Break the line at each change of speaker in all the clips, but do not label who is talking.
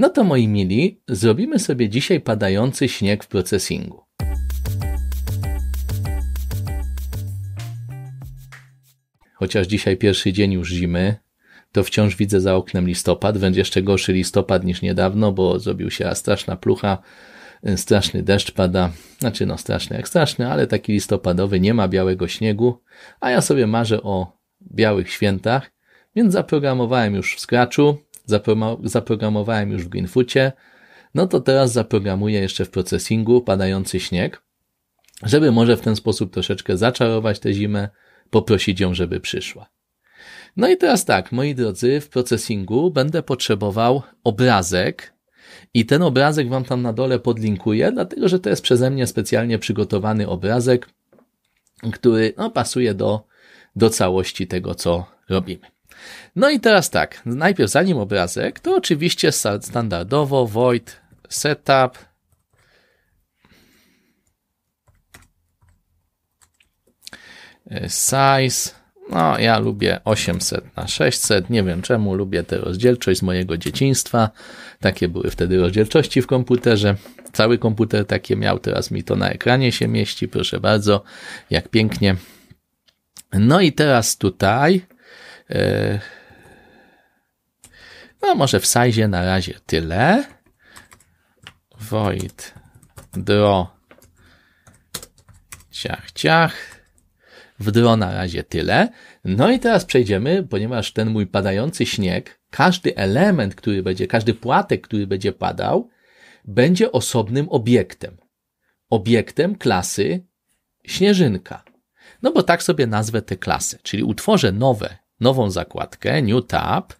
No to moi mili, zrobimy sobie dzisiaj padający śnieg w procesingu. Chociaż dzisiaj pierwszy dzień już zimy, to wciąż widzę za oknem listopad. Będzie jeszcze gorszy listopad niż niedawno, bo zrobił się straszna plucha, straszny deszcz pada. Znaczy, no straszny jak straszny, ale taki listopadowy, nie ma białego śniegu. A ja sobie marzę o białych świętach, więc zaprogramowałem już w Scratchu, zaprogramowałem już w Greenfoocie. No to teraz zaprogramuję jeszcze w procesingu padający śnieg, żeby może w ten sposób troszeczkę zaczarować tę zimę, poprosić ją, żeby przyszła. No i teraz tak, moi drodzy, w procesingu będę potrzebował obrazek i ten obrazek wam tam na dole podlinkuję, dlatego że to jest przeze mnie specjalnie przygotowany obrazek, który no, pasuje do, do całości tego, co robimy. No i teraz tak, najpierw zanim obrazek, to oczywiście standardowo void setup size no, ja lubię 800 na 600. Nie wiem czemu lubię tę rozdzielczość z mojego dzieciństwa. Takie były wtedy rozdzielczości w komputerze. Cały komputer takie miał, teraz mi to na ekranie się mieści. Proszę bardzo, jak pięknie. No i teraz tutaj. Yy, no, może w size na razie tyle. Void draw ciach, ciach. W draw na razie tyle. No i teraz przejdziemy, ponieważ ten mój padający śnieg, każdy element, który będzie, każdy płatek, który będzie padał, będzie osobnym obiektem. Obiektem klasy śnieżynka. No bo tak sobie nazwę tę klasę, czyli utworzę nowe, nową zakładkę, new tab,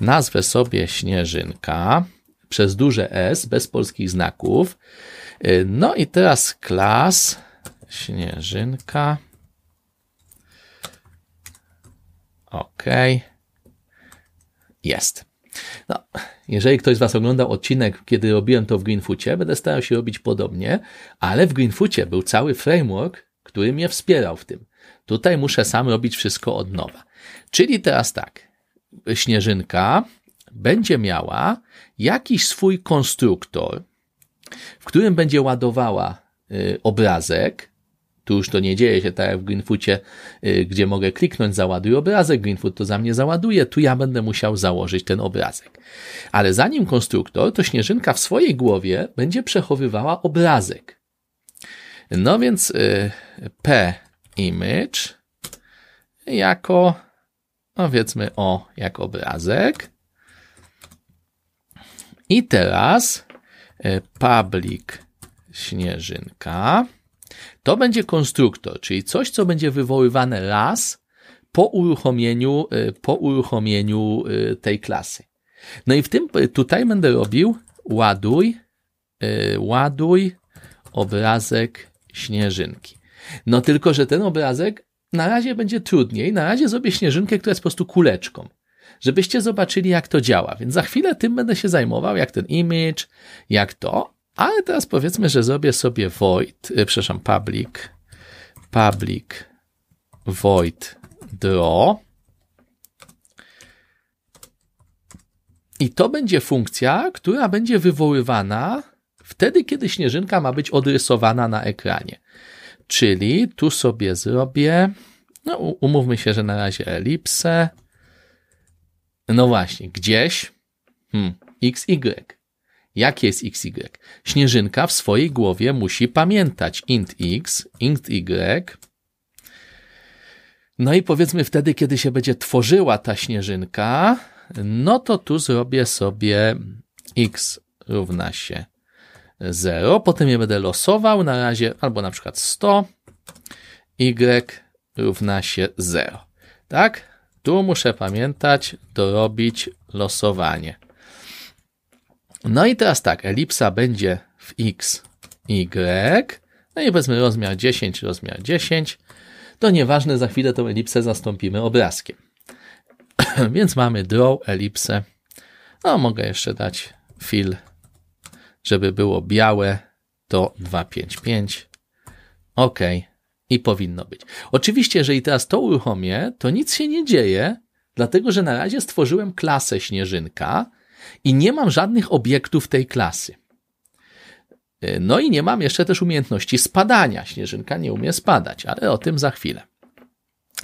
nazwę sobie śnieżynka przez duże S, bez polskich znaków. No i teraz klas śnieżynka OK. Jest. No, jeżeli ktoś z Was oglądał odcinek, kiedy robiłem to w Greenfoocie, będę starał się robić podobnie, ale w Greenfoocie był cały framework, który mnie wspierał w tym. Tutaj muszę sam robić wszystko od nowa. Czyli teraz tak, śnieżynka będzie miała jakiś swój konstruktor, w którym będzie ładowała y, obrazek, tu już to nie dzieje się tak jak w Greenfoocie, y, gdzie mogę kliknąć załaduj obrazek, Greenfoot to za mnie załaduje, tu ja będę musiał założyć ten obrazek. Ale zanim konstruktor, to Śnieżynka w swojej głowie będzie przechowywała obrazek. No więc y, p image jako, powiedzmy o, jak obrazek. I teraz y, public Śnieżynka to będzie konstruktor, czyli coś, co będzie wywoływane raz po uruchomieniu, y, po uruchomieniu y, tej klasy. No i w tym tutaj będę robił ładuj, ładuj obrazek śnieżynki. No tylko, że ten obrazek na razie będzie trudniej. Na razie zrobię śnieżynkę, która jest po prostu kuleczką. Żebyście zobaczyli, jak to działa. Więc za chwilę tym będę się zajmował, jak ten image, jak to. Ale teraz powiedzmy, że zrobię sobie void, e, przepraszam, public, public void draw. I to będzie funkcja, która będzie wywoływana wtedy, kiedy śnieżynka ma być odrysowana na ekranie. Czyli tu sobie zrobię, no umówmy się, że na razie elipsę. No właśnie, gdzieś, hmm, xy. Jakie jest xy? Śnieżynka w swojej głowie musi pamiętać int x, int y. No i powiedzmy wtedy, kiedy się będzie tworzyła ta śnieżynka, no to tu zrobię sobie x równa się 0. Potem je będę losował na razie albo na przykład 100, y równa się 0. Tak? Tu muszę pamiętać, dorobić losowanie. No i teraz tak, elipsa będzie w x, y, no i powiedzmy rozmiar 10, rozmiar 10. To nieważne, za chwilę tą elipsę zastąpimy obrazkiem. Więc mamy draw elipsę. No, mogę jeszcze dać fill, żeby było białe, to 255. OK. I powinno być. Oczywiście, jeżeli teraz to uruchomię, to nic się nie dzieje, dlatego że na razie stworzyłem klasę śnieżynka, i nie mam żadnych obiektów tej klasy. No i nie mam jeszcze też umiejętności spadania. Śnieżynka nie umie spadać, ale o tym za chwilę.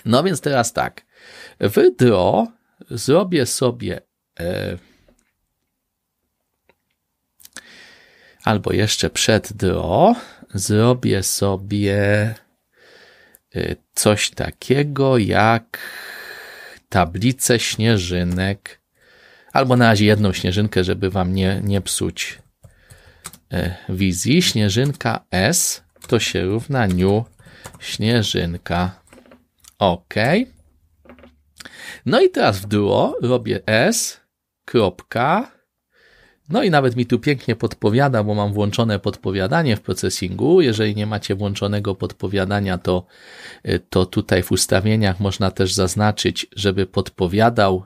No więc teraz tak. W draw zrobię sobie e, albo jeszcze przed draw zrobię sobie e, coś takiego jak tablicę śnieżynek albo na razie jedną śnieżynkę, żeby wam nie, nie psuć e, wizji. Śnieżynka S to się równa new śnieżynka. OK. No i teraz w duo robię S, kropka. No i nawet mi tu pięknie podpowiada, bo mam włączone podpowiadanie w processingu. Jeżeli nie macie włączonego podpowiadania, to, e, to tutaj w ustawieniach można też zaznaczyć, żeby podpowiadał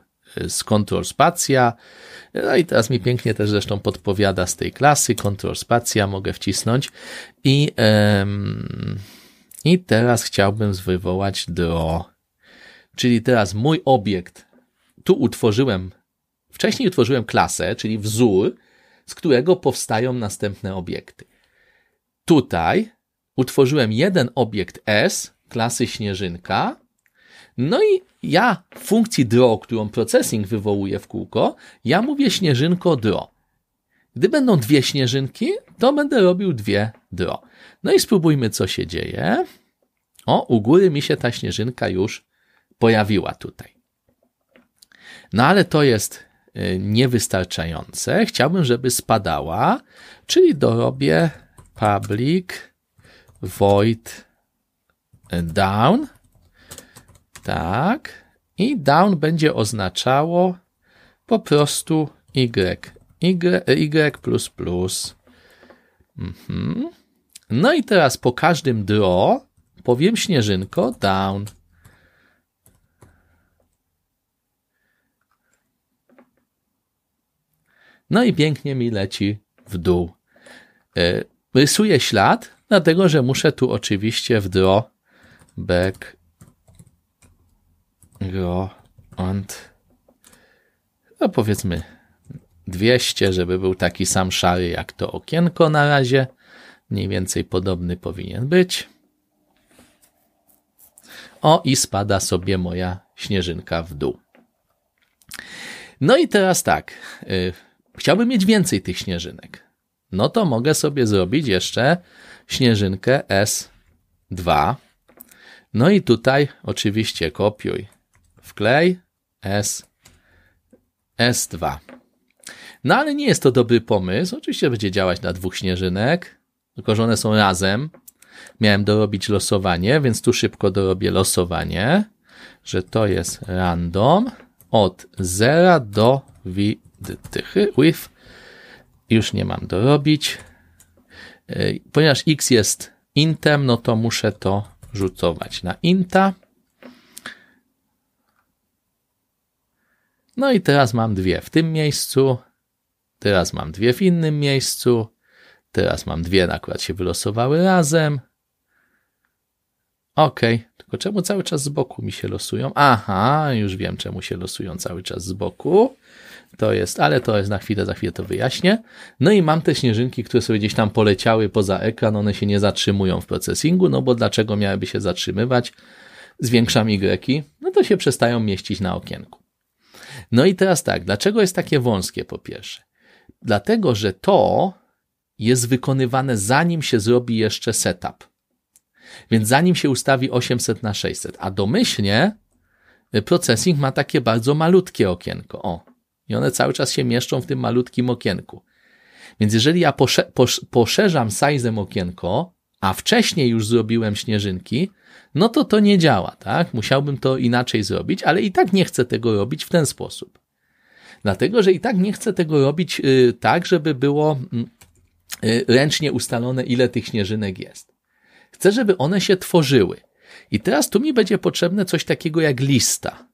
z Control Spacja. No i teraz mi pięknie też zresztą podpowiada z tej klasy Control Spacja, mogę wcisnąć i, i teraz chciałbym wywołać draw. Czyli teraz mój obiekt, tu utworzyłem, wcześniej utworzyłem klasę, czyli wzór, z którego powstają następne obiekty. Tutaj utworzyłem jeden obiekt S, klasy śnieżynka, no i ja w funkcji draw, którą processing wywołuje w kółko, ja mówię śnieżynko draw. Gdy będą dwie śnieżynki, to będę robił dwie draw. No i spróbujmy, co się dzieje. O, u góry mi się ta śnieżynka już pojawiła tutaj. No ale to jest niewystarczające. Chciałbym, żeby spadała, czyli dorobię public void down tak. I down będzie oznaczało po prostu y. y, y plus plus. Mhm. No i teraz po każdym draw powiem śnieżynko down. No i pięknie mi leci w dół. E, rysuję ślad, dlatego że muszę tu oczywiście w draw back go und no powiedzmy 200, żeby był taki sam szary jak to okienko na razie. Mniej więcej podobny powinien być. O, i spada sobie moja śnieżynka w dół. No i teraz tak. Chciałbym mieć więcej tych śnieżynek. No to mogę sobie zrobić jeszcze śnieżynkę S2. No i tutaj oczywiście kopiuj wklej S, S2. No ale nie jest to dobry pomysł. Oczywiście będzie działać na dwóch śnieżynek, tylko że one są razem. Miałem dorobić losowanie, więc tu szybko dorobię losowanie, że to jest random od 0 do widtychy with już nie mam dorobić. E, ponieważ x jest intem, no to muszę to rzucować na inta. No i teraz mam dwie w tym miejscu, teraz mam dwie w innym miejscu, teraz mam dwie, akurat się wylosowały razem. Ok, tylko czemu cały czas z boku mi się losują? Aha, już wiem, czemu się losują cały czas z boku. To jest, ale to jest na chwilę, za chwilę to wyjaśnię. No i mam te śnieżynki, które sobie gdzieś tam poleciały poza ekran, one się nie zatrzymują w processingu, no bo dlaczego miałyby się zatrzymywać? Zwiększam Y, no to się przestają mieścić na okienku. No i teraz tak, dlaczego jest takie wąskie po pierwsze? Dlatego, że to jest wykonywane zanim się zrobi jeszcze setup. Więc zanim się ustawi 800 na 600, a domyślnie processing ma takie bardzo malutkie okienko. O, i one cały czas się mieszczą w tym malutkim okienku. Więc jeżeli ja posze poszerzam size'em okienko, a wcześniej już zrobiłem śnieżynki, no to to nie działa, tak? Musiałbym to inaczej zrobić, ale i tak nie chcę tego robić w ten sposób. Dlatego, że i tak nie chcę tego robić y, tak, żeby było mm, y, ręcznie ustalone, ile tych śnieżynek jest. Chcę, żeby one się tworzyły. I teraz tu mi będzie potrzebne coś takiego jak lista.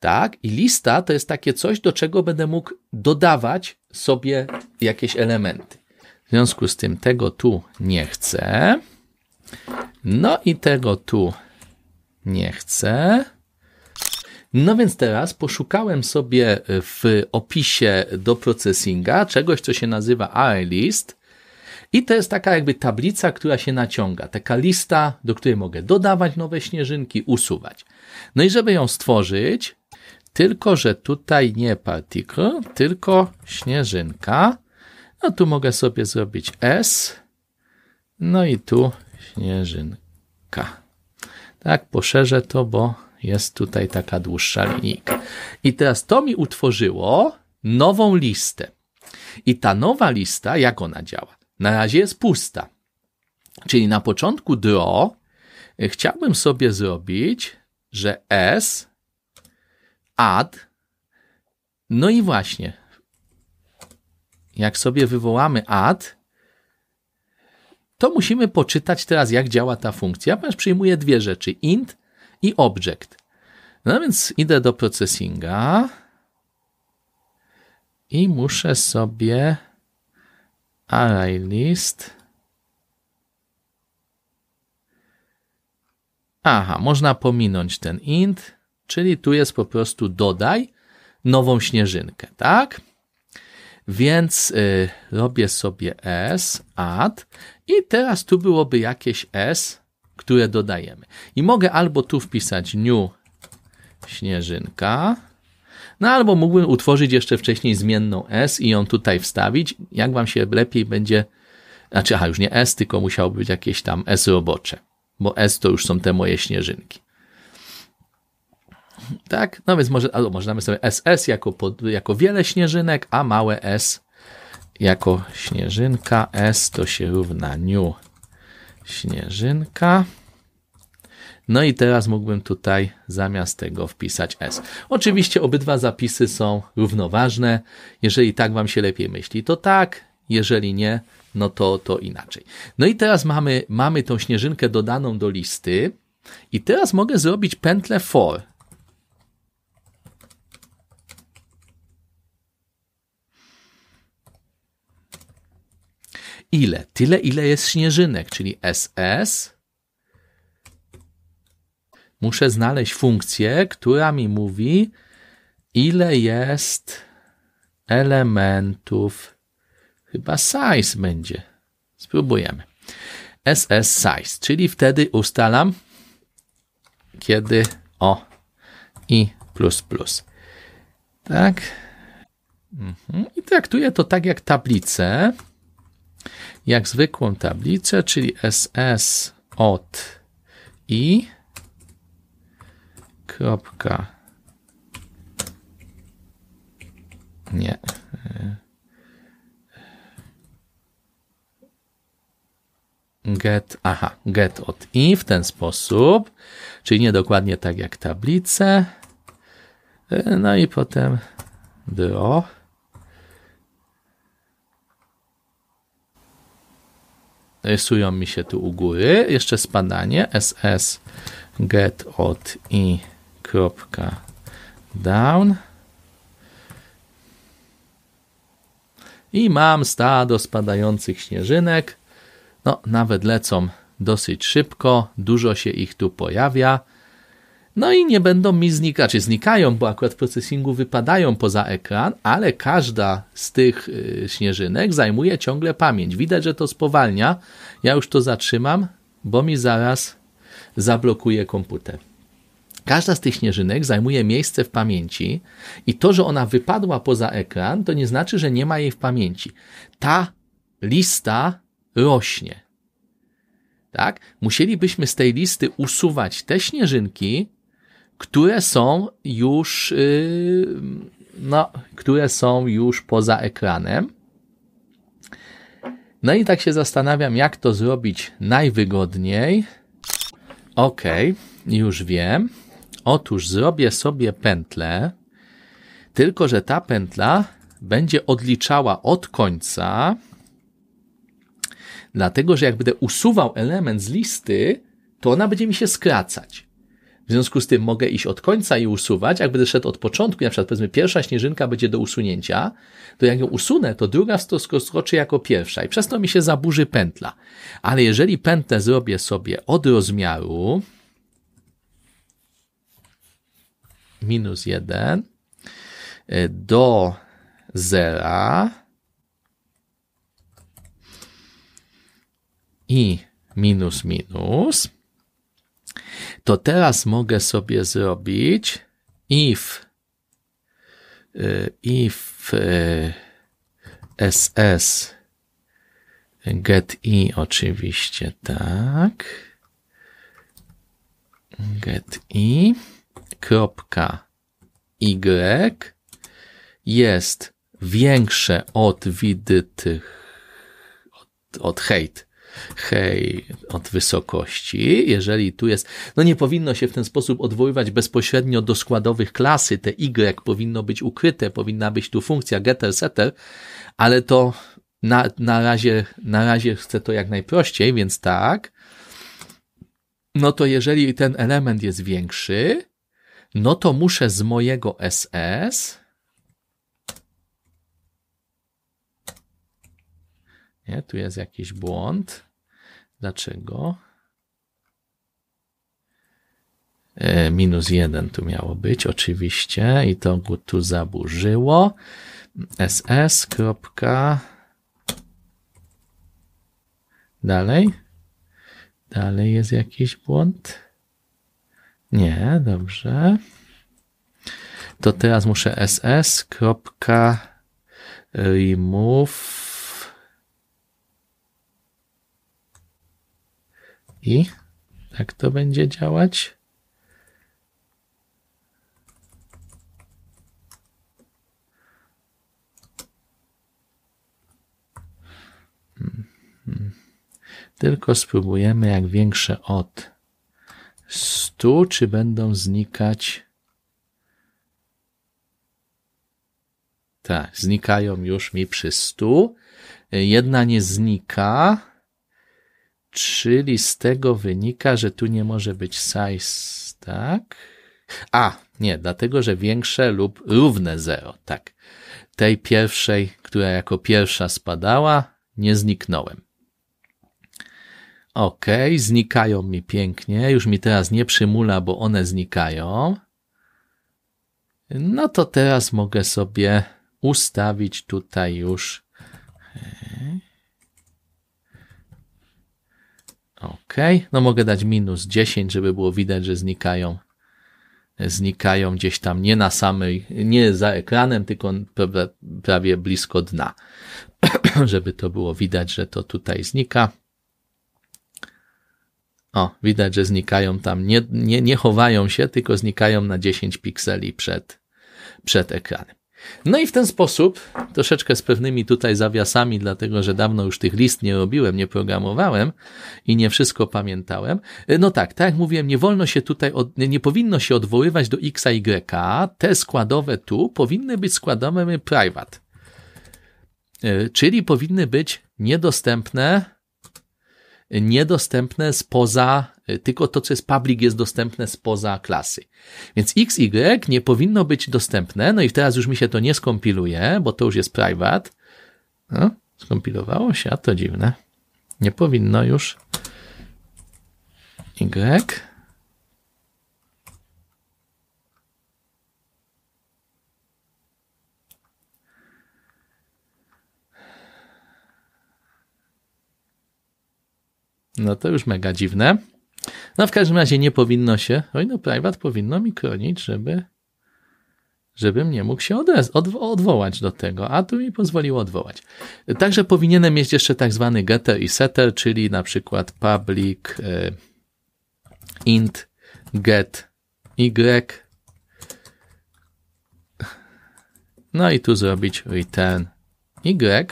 Tak? I lista to jest takie coś, do czego będę mógł dodawać sobie jakieś elementy. W związku z tym tego tu nie chcę. No i tego tu nie chcę. No więc teraz poszukałem sobie w opisie do processinga czegoś, co się nazywa ArrayList i to jest taka jakby tablica, która się naciąga, taka lista, do której mogę dodawać nowe śnieżynki, usuwać. No i żeby ją stworzyć, tylko że tutaj nie particle, tylko śnieżynka, no tu mogę sobie zrobić S, no i tu śnieżynka. Tak, poszerzę to, bo jest tutaj taka dłuższa linijka. I teraz to mi utworzyło nową listę. I ta nowa lista, jak ona działa? Na razie jest pusta. Czyli na początku e, chciałbym sobie zrobić, że s add, no i właśnie, jak sobie wywołamy add, to musimy poczytać teraz, jak działa ta funkcja, ponieważ przyjmuje dwie rzeczy, int i object. No więc idę do processinga i muszę sobie array list. Aha, można pominąć ten int, czyli tu jest po prostu dodaj nową śnieżynkę, tak? Więc y, robię sobie s, add i teraz tu byłoby jakieś s, które dodajemy. I mogę albo tu wpisać new śnieżynka, no albo mógłbym utworzyć jeszcze wcześniej zmienną S i ją tutaj wstawić. Jak wam się lepiej będzie, znaczy, aha, już nie S, tylko musiało być jakieś tam S robocze, bo S to już są te moje śnieżynki. Tak, no więc może, albo możemy sobie SS jako, pod, jako wiele śnieżynek, a małe S jako śnieżynka. S to się równa new śnieżynka. No i teraz mógłbym tutaj zamiast tego wpisać S. Oczywiście obydwa zapisy są równoważne. Jeżeli tak Wam się lepiej myśli, to tak. Jeżeli nie, no to, to inaczej. No i teraz mamy, mamy tą śnieżynkę dodaną do listy. I teraz mogę zrobić pętlę for. Ile? Tyle, ile jest śnieżynek, czyli SS muszę znaleźć funkcję, która mi mówi, ile jest elementów. Chyba size będzie. Spróbujemy. SS size, czyli wtedy ustalam, kiedy o i plus plus. Tak. Mhm. I traktuję to tak jak tablicę, jak zwykłą tablicę, czyli SS od i kropka. Nie. Get, aha, get od i w ten sposób, czyli nie dokładnie tak jak tablice. No i potem draw. Rysują mi się tu u góry. Jeszcze spadanie. SS get od i kropka down i mam stado spadających śnieżynek. No, nawet lecą dosyć szybko, dużo się ich tu pojawia. No i nie będą mi znikać, czy znikają, bo akurat w procesingu wypadają poza ekran, ale każda z tych y, śnieżynek zajmuje ciągle pamięć. Widać, że to spowalnia. Ja już to zatrzymam, bo mi zaraz zablokuje komputer. Każda z tych śnieżynek zajmuje miejsce w pamięci i to, że ona wypadła poza ekran, to nie znaczy, że nie ma jej w pamięci. Ta lista rośnie. Tak? Musielibyśmy z tej listy usuwać te śnieżynki, które są już, yy, no, które są już poza ekranem. No i tak się zastanawiam, jak to zrobić najwygodniej. Ok, już wiem. Otóż zrobię sobie pętlę, tylko że ta pętla będzie odliczała od końca, dlatego że jak będę usuwał element z listy, to ona będzie mi się skracać. W związku z tym mogę iść od końca i usuwać. Jak będę szedł od początku, na przykład powiedzmy pierwsza śnieżynka będzie do usunięcia, to jak ją usunę, to druga skoczy jako pierwsza i przez to mi się zaburzy pętla. Ale jeżeli pętlę zrobię sobie od rozmiaru, minus 1 do zera i minus minus, to teraz mogę sobie zrobić if if ss get i oczywiście tak. Get i kropka y jest większe od widytych od, od hejt hej od wysokości, jeżeli tu jest, no nie powinno się w ten sposób odwoływać bezpośrednio do składowych klasy, te y powinno być ukryte, powinna być tu funkcja getter, setter, ale to na, na, razie, na razie chcę to jak najprościej, więc tak, no to jeżeli ten element jest większy, no to muszę z mojego SS Nie, tu jest jakiś błąd. Dlaczego? E, minus jeden tu miało być, oczywiście, i to tu zaburzyło. ss. Dalej. Dalej jest jakiś błąd. Nie, dobrze. To teraz muszę ss. remove I tak to będzie działać. Tylko spróbujemy, jak większe od 100, czy będą znikać. Tak, znikają już mi przy 100. Jedna nie znika. Czyli z tego wynika, że tu nie może być size, tak? A, nie, dlatego, że większe lub równe 0, tak. Tej pierwszej, która jako pierwsza spadała, nie zniknąłem. Ok, znikają mi pięknie, już mi teraz nie przymula, bo one znikają. No to teraz mogę sobie ustawić tutaj już Ok, no mogę dać minus 10, żeby było widać, że znikają znikają gdzieś tam nie na samej, nie za ekranem, tylko prawie blisko dna, żeby to było widać, że to tutaj znika. O, widać, że znikają tam, nie, nie, nie chowają się, tylko znikają na 10 pikseli przed, przed ekranem. No i w ten sposób, troszeczkę z pewnymi tutaj zawiasami, dlatego że dawno już tych list nie robiłem, nie programowałem i nie wszystko pamiętałem. No tak, tak jak mówiłem, nie wolno się tutaj, od, nie powinno się odwoływać do x, y. Te składowe tu powinny być składowe private. E, czyli powinny być niedostępne, niedostępne spoza Y, tylko to, co jest public, jest dostępne spoza klasy. Więc x, y nie powinno być dostępne, no i teraz już mi się to nie skompiluje, bo to już jest private. No, skompilowało się, a to dziwne. Nie powinno już y. No to już mega dziwne. No w każdym razie nie powinno się, oj no private powinno mi chronić, żeby żebym nie mógł się odez- odwołać do tego, a tu mi pozwoliło odwołać. Także powinienem mieć jeszcze tak zwany getter i setter, czyli na przykład public e, int get y no i tu zrobić return y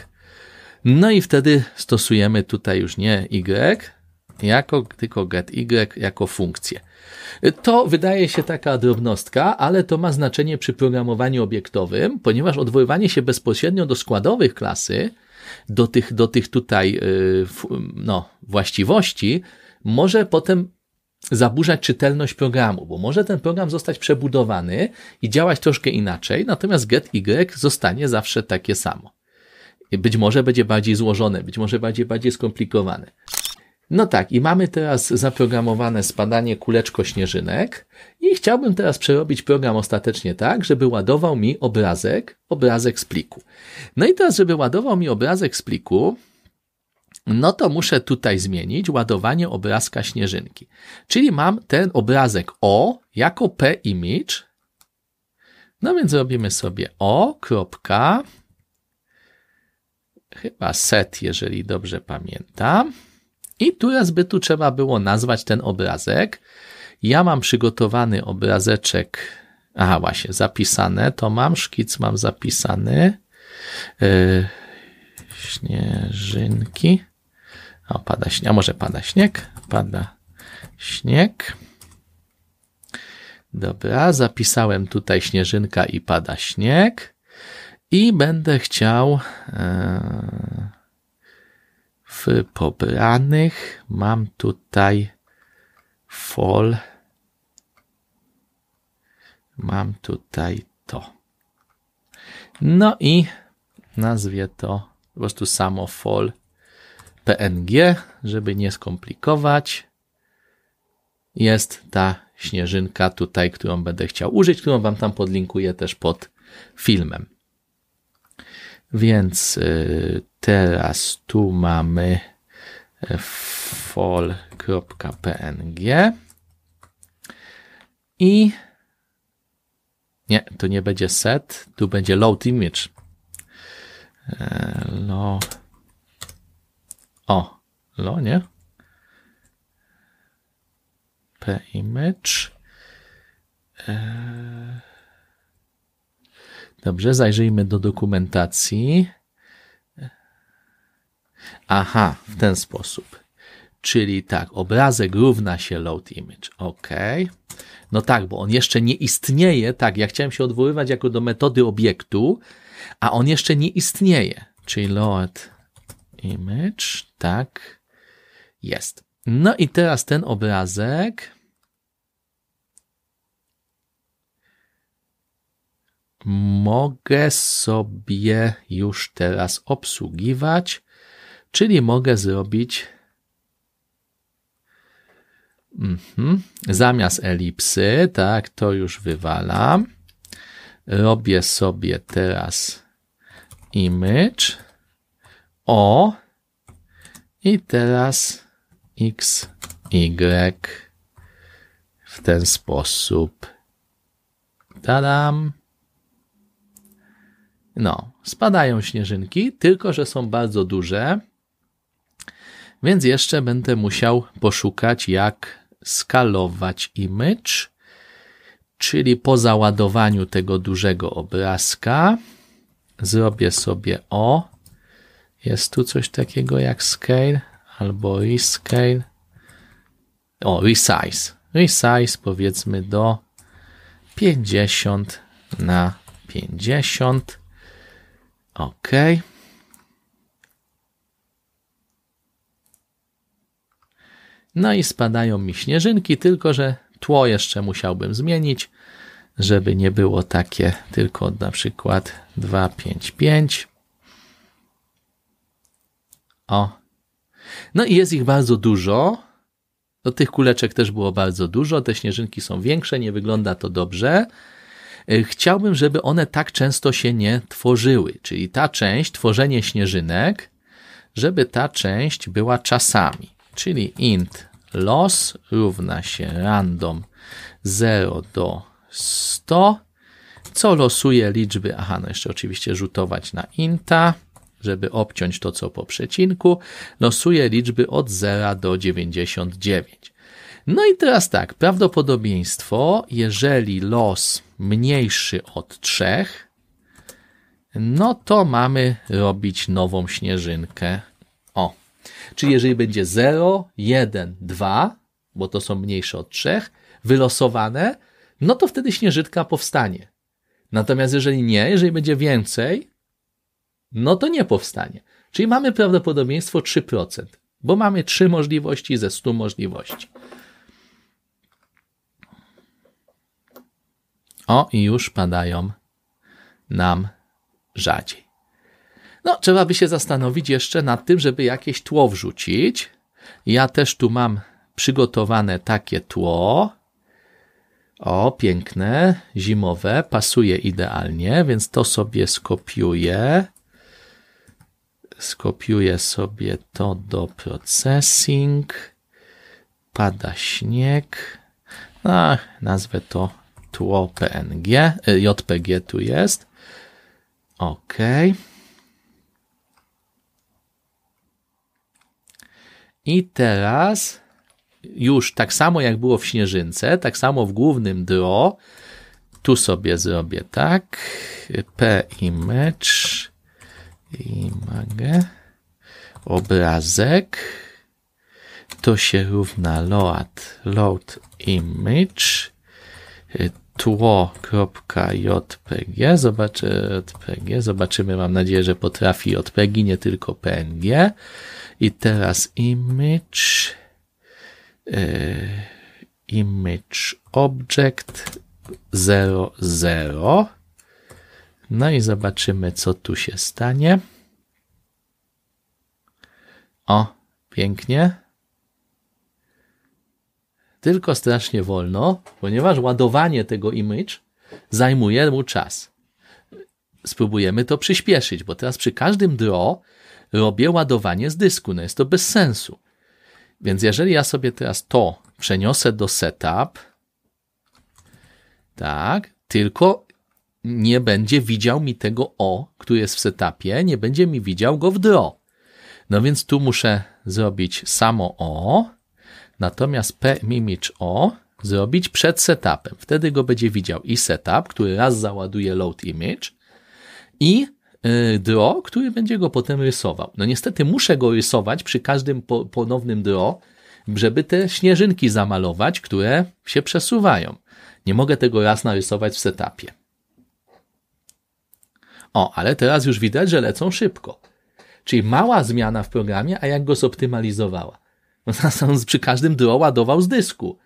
no i wtedy stosujemy tutaj już nie y, jako tylko get y jako funkcję. To wydaje się taka drobnostka, ale to ma znaczenie przy programowaniu obiektowym, ponieważ odwoływanie się bezpośrednio do składowych klasy, do tych, do tych tutaj y, no, właściwości, może potem zaburzać czytelność programu, bo może ten program zostać przebudowany i działać troszkę inaczej, natomiast get y zostanie zawsze takie samo. Być może będzie bardziej złożone, być może będzie bardziej skomplikowane. No tak, i mamy teraz zaprogramowane spadanie kuleczko śnieżynek i chciałbym teraz przerobić program ostatecznie tak, żeby ładował mi obrazek, obrazek z pliku. No i teraz, żeby ładował mi obrazek z pliku, no to muszę tutaj zmienić ładowanie obrazka śnieżynki. Czyli mam ten obrazek O jako p-image. No więc robimy sobie O, kropka, chyba set, jeżeli dobrze pamiętam. I tu trzeba było nazwać ten obrazek. Ja mam przygotowany obrazeczek. Aha, właśnie, zapisane. To mam, szkic mam zapisany. Yy, śnieżynki. O, pada śnieg, a może pada śnieg? Pada śnieg. Dobra, zapisałem tutaj śnieżynka i pada śnieg. I będę chciał e, w pobranych mam tutaj fall. Mam tutaj to. No i nazwie to po prostu samo fall PNG, żeby nie skomplikować. Jest ta śnieżynka tutaj, którą będę chciał użyć, którą Wam tam podlinkuję też pod filmem. Więc y, teraz tu mamy y, fall.png i nie, to nie będzie set, tu będzie load image. E, load o, lo, nie? P-image. E, dobrze, zajrzyjmy do dokumentacji. Aha, w ten sposób. Czyli tak, obrazek równa się load image. OK. No tak, bo on jeszcze nie istnieje. Tak, ja chciałem się odwoływać jako do metody obiektu, a on jeszcze nie istnieje. Czyli load image, tak, jest. No i teraz ten obrazek mogę sobie już teraz obsługiwać, czyli mogę zrobić mhm, zamiast elipsy, tak, to już wywalam. Robię sobie teraz image o i teraz X, Y w ten sposób. Tadam. No, spadają śnieżynki, tylko że są bardzo duże, więc jeszcze będę musiał poszukać, jak skalować image, czyli po załadowaniu tego dużego obrazka zrobię sobie o jest tu coś takiego jak scale albo rescale. O, resize. Resize powiedzmy do 50 na 50. OK. No i spadają mi śnieżynki, tylko że tło jeszcze musiałbym zmienić, żeby nie było takie tylko na przykład 255. O. No i jest ich bardzo dużo. Do tych kuleczek też było bardzo dużo. Te śnieżynki są większe, nie wygląda to dobrze. E, chciałbym, żeby one tak często się nie tworzyły. Czyli ta część, tworzenie śnieżynek, żeby ta część była czasami. Czyli int loss równa się random 0 do 100, co losuje liczby, aha, no jeszcze oczywiście rzutować na inta, żeby obciąć to, co po przecinku, losuje liczby od 0 do 99. No i teraz tak, prawdopodobieństwo, jeżeli los mniejszy od 3, no to mamy robić nową śnieżynkę. O, czyli jeżeli będzie 0, 1, 2, bo to są mniejsze od 3, wylosowane, no to wtedy śnieżynka powstanie. Natomiast jeżeli nie, jeżeli będzie więcej, no to nie powstanie. Czyli mamy prawdopodobieństwo 3%, bo mamy 3 możliwości ze 100 możliwości. O, i już padają nam rzadziej. No, trzeba by się zastanowić jeszcze nad tym, żeby jakieś tło wrzucić. Ja też tu mam przygotowane takie tło. O, piękne, zimowe, pasuje idealnie, więc to sobie skopiuję. Skopiuję sobie to do processing. Pada śnieg. A, nazwę to tło PNG, e, JPG tu jest. OK. I teraz już tak samo jak było w śnieżynce, tak samo w głównym draw, tu sobie zrobię tak, p image, image, obrazek, to się równa load, load image, tło.jpg, zobaczy, JPG, zobaczymy, mam nadzieję, że potrafi JPG, nie tylko PNG. I teraz image, E, image object 00. No i zobaczymy, co tu się stanie. O, pięknie. Tylko strasznie wolno, ponieważ ładowanie tego image zajmuje mu czas. Spróbujemy to przyspieszyć, bo teraz przy każdym draw robię ładowanie z dysku. No jest to bez sensu. Więc jeżeli ja sobie teraz to przeniosę do setup, tak, tylko nie będzie widział mi tego O, który jest w setupie, nie będzie mi widział go w draw. No więc tu muszę zrobić samo O, natomiast P O zrobić przed setupem. Wtedy go będzie widział i setup, który raz załaduje load image i Y, draw, który będzie go potem rysował. No niestety muszę go rysować przy każdym ponownym draw, żeby te śnieżynki zamalować, które się przesuwają. Nie mogę tego raz narysować w setupie. O, ale teraz już widać, że lecą szybko. Czyli mała zmiana w programie, a jak go zoptymalizowała. No, przy każdym draw ładował z dysku.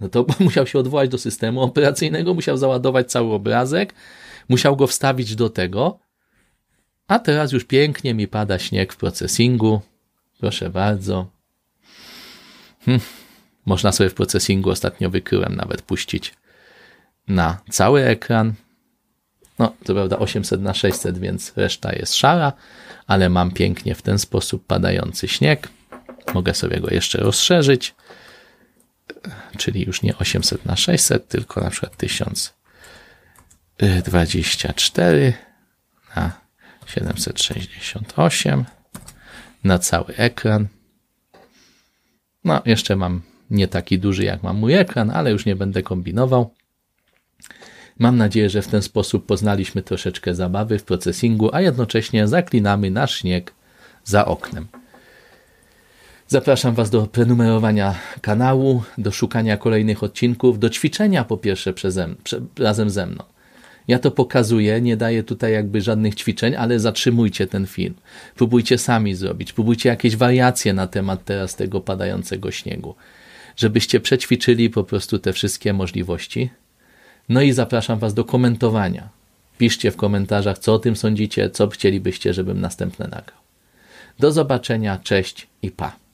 No to musiał się odwołać do systemu operacyjnego, musiał załadować cały obrazek, musiał go wstawić do tego, a teraz już pięknie mi pada śnieg w processingu. Proszę bardzo. Hm. Można sobie w processingu ostatnio wykryłem nawet puścić na cały ekran. No, to prawda 800 na 600, więc reszta jest szara, ale mam pięknie w ten sposób padający śnieg. Mogę sobie go jeszcze rozszerzyć, czyli już nie 800 na 600, tylko na przykład 1024 na 768 na cały ekran. No, jeszcze mam nie taki duży jak mam mój ekran, ale już nie będę kombinował. Mam nadzieję, że w ten sposób poznaliśmy troszeczkę zabawy w procesingu, a jednocześnie zaklinamy nasz śnieg za oknem. Zapraszam Was do prenumerowania kanału, do szukania kolejnych odcinków, do ćwiczenia po pierwsze przeze, prze, razem ze mną. Ja to pokazuję, nie daję tutaj jakby żadnych ćwiczeń, ale zatrzymujcie ten film. Próbujcie sami zrobić, próbujcie jakieś wariacje na temat teraz tego padającego śniegu, żebyście przećwiczyli po prostu te wszystkie możliwości. No i zapraszam Was do komentowania. Piszcie w komentarzach, co o tym sądzicie, co chcielibyście, żebym następne nagrał. Do zobaczenia, cześć i pa.